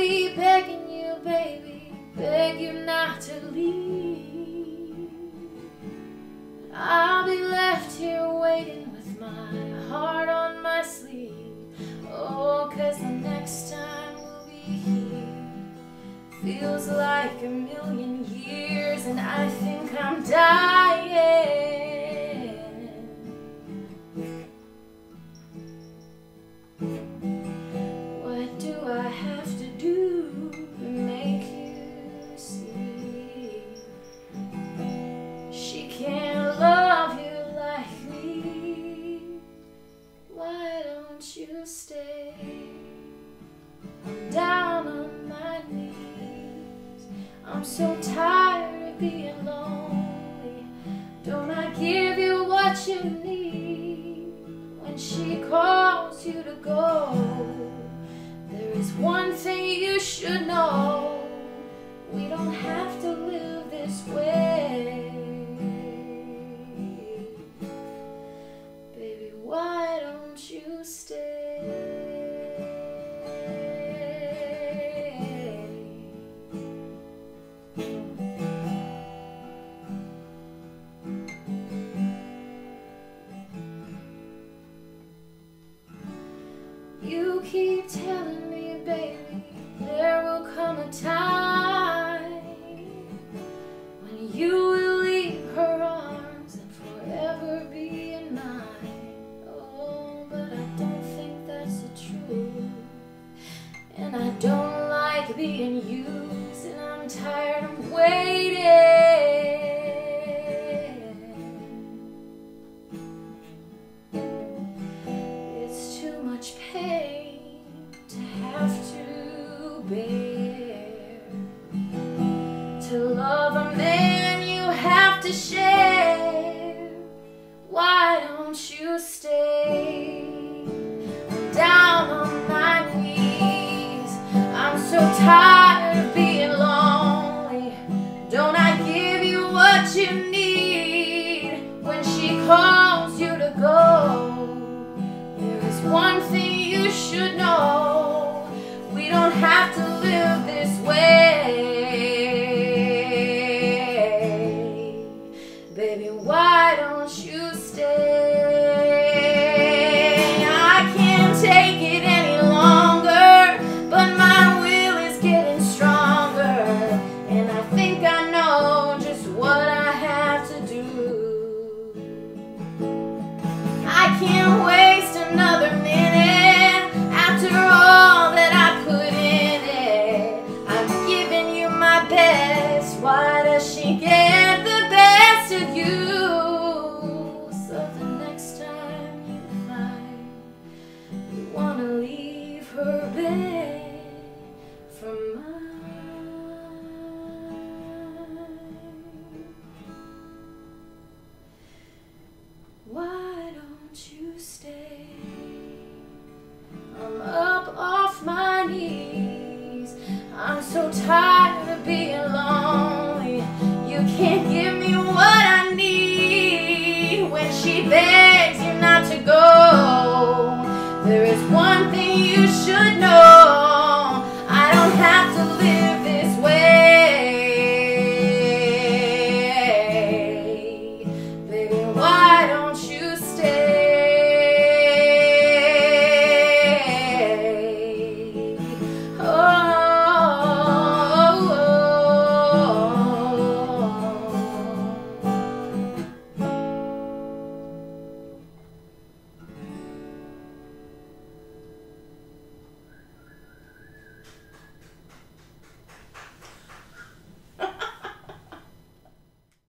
be begging you, baby, beg you not to leave. I'll be left here waiting with my heart on my sleeve. Oh, cause the next time we'll be here feels like a million years, and I think I'm dying. Stay? I'm down on my knees. I'm so tired of being lonely. Don't I give you what you need when she calls you to go? There is one thing you should know. We don't have to live this way. You keep telling me, baby, there will come a time when you will leave her arms and forever be in mine. Oh, but I don't think that's the truth. And I don't like being used, and I'm tired of waiting. To love a man you have to share. Why don't you stay? Down on my knees. I'm so tired take so tired of being lonely. You can't give